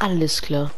Alles klar.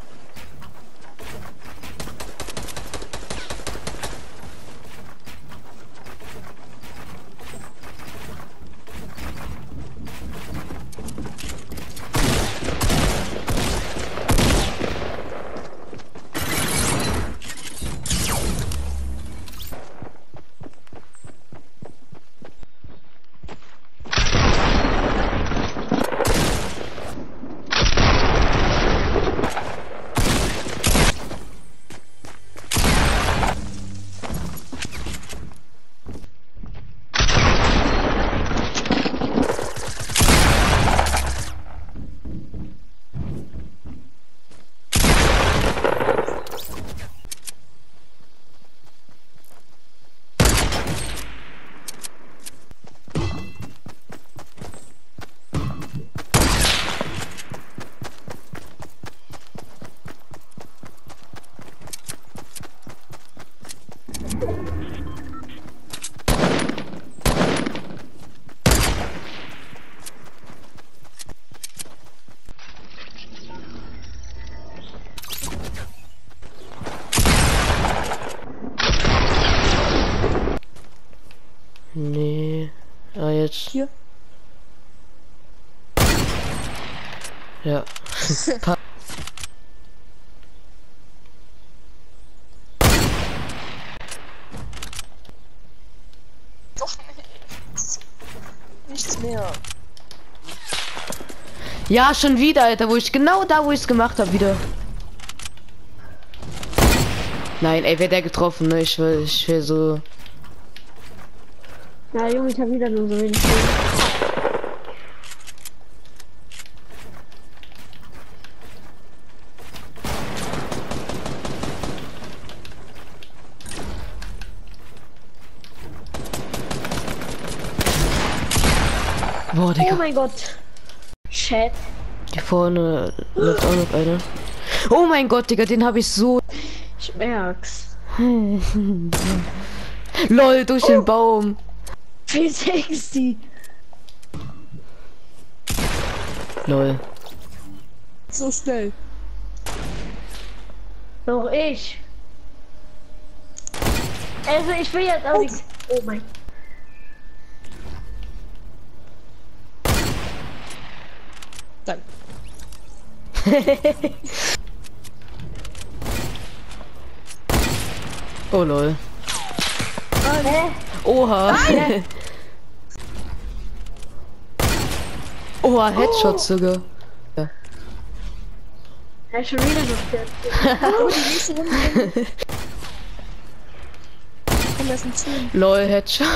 Nee. Ah, jetzt. Hier. Ja. mehr. ja, schon wieder, Alter, wo ich genau da, wo ich es gemacht habe, wieder. Nein, ey, wer der getroffen, ne? Ich will, ich will so. Ja, Junge, ich habe wieder nur so wenig. Boah, Oh Digga. mein Gott. Chat. Hier vorne läuft auch noch einer. Oh mein Gott, Digga, den habe ich so. Ich merk's. LOL, durch den Baum. Wie sexy. LOL. So schnell. Doch ich. Also ich will jetzt auch nicht. Oh mein. Danke. Oh lol. Hä? Oha. Oha, Headshot sogar. Ja, schon wieder so. Oh, die nächste Runde. Komm, das sind 10. Lol, Headshot.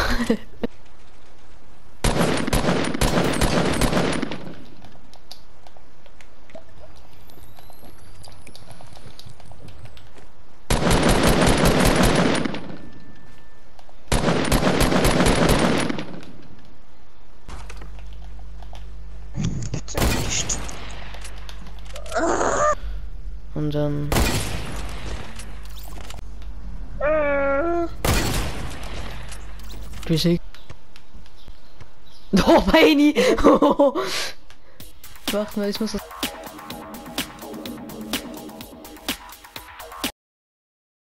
Und dann. Physik. Oh, Beini. Warte mal, ich muss das.